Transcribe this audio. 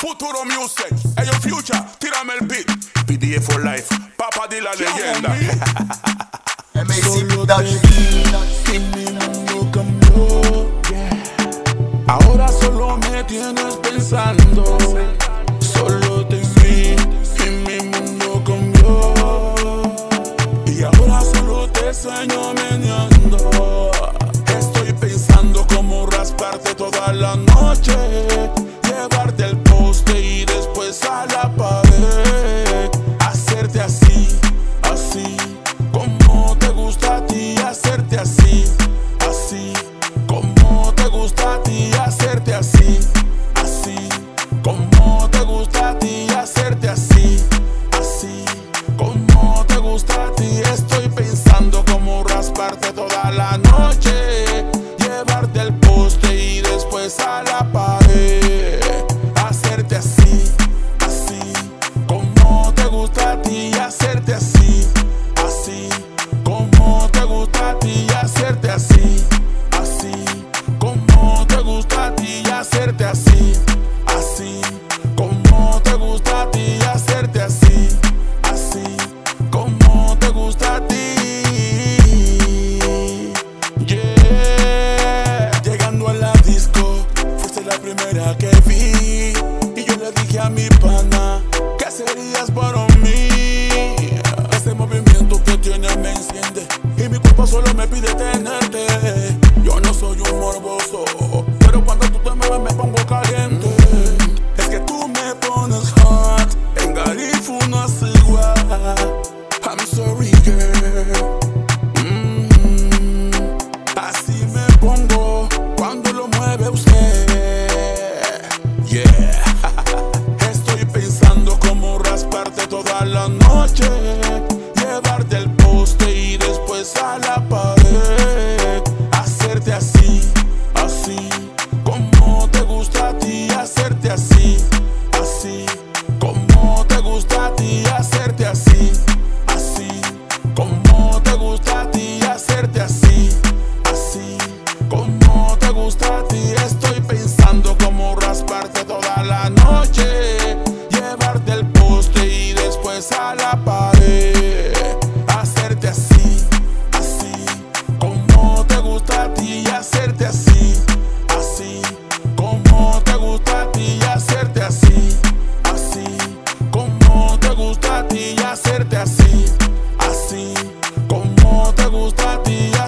Futuro Music, ellos Future, tírame el beat. PDA for life, papá de la leyenda. Solo te mi mundo cambió. Ahora solo me tienes pensando. Solo te vi y mi mundo cambió. Y ahora solo te sueño meneando. Estoy pensando cómo rasparte toda la noche. Llevarte el la noche. me. Hacerte así, así, como te gusta a ti, hacerte así, así, como te gusta a ti, hacerte así, así, como te gusta a ti, hacerte así, así, como te gusta a ti.